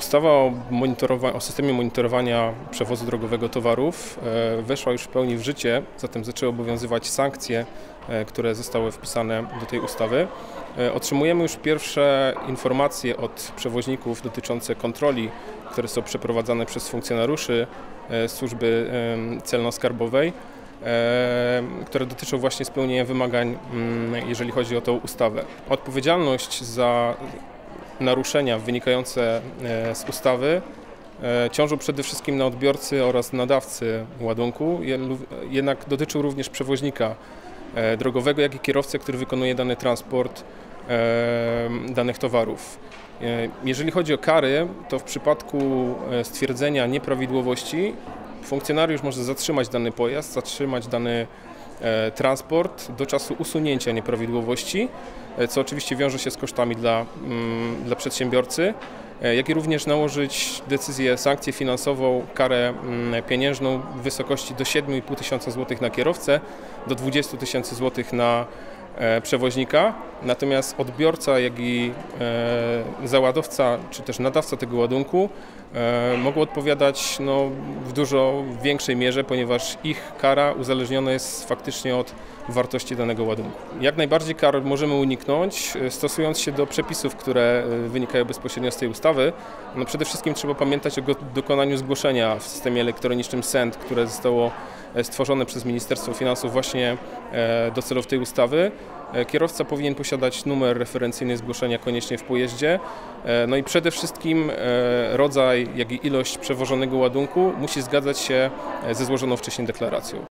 Ustawa o, o systemie monitorowania przewozu drogowego towarów e, weszła już w pełni w życie, zatem zaczęły obowiązywać sankcje, e, które zostały wpisane do tej ustawy. E, Otrzymujemy już pierwsze informacje od przewoźników dotyczące kontroli, które są przeprowadzane przez funkcjonariuszy służby celno-skarbowej, które dotyczą właśnie spełnienia wymagań, mm, jeżeli chodzi o tą ustawę. Odpowiedzialność za naruszenia wynikające e, z ustawy e, ciążą przede wszystkim na odbiorcy oraz nadawcy ładunku, jednak dotyczą również przewoźnika e, drogowego, jak i kierowcy, który wykonuje dany transport danych towarów. Jeżeli chodzi o kary, to w przypadku stwierdzenia nieprawidłowości funkcjonariusz może zatrzymać dany pojazd, zatrzymać dany transport do czasu usunięcia nieprawidłowości, e, co oczywiście wiąże się z kosztami dla, mm, dla przedsiębiorcy, e, jak i również nałożyć decyzję, sankcję finansową, karę mm, pieniężną w wysokości do 7,5 tysiąca złotych na kierowcę, do 20 tysięcy złotych na e, przewoźnika, natomiast odbiorca, jak i e, załadowca, czy też nadawca tego ładunku e, mogą odpowiadać no, w dużo większej mierze, ponieważ ich kara uzależniona jest faktycznie od wartości danego ładunku. Jak najbardziej kar możemy uniknąć, e, stosując się do przepisów, które wynikają bezpośrednio z tej ustawy. No, przede wszystkim trzeba pamiętać o dokonaniu zgłoszenia w systemie elektronicznym SEND, które zostało stworzone przez Ministerstwo Finansów właśnie do celów tej ustawy. E, Kierowca powinien posiadać numer referencyjny zgłoszenia koniecznie w pojeździe. E, No i przede wszystkim e, rodzaj, jak i ilość przewożonego ładunku musi zgadzać się ze złożoną wcześniej deklaracją.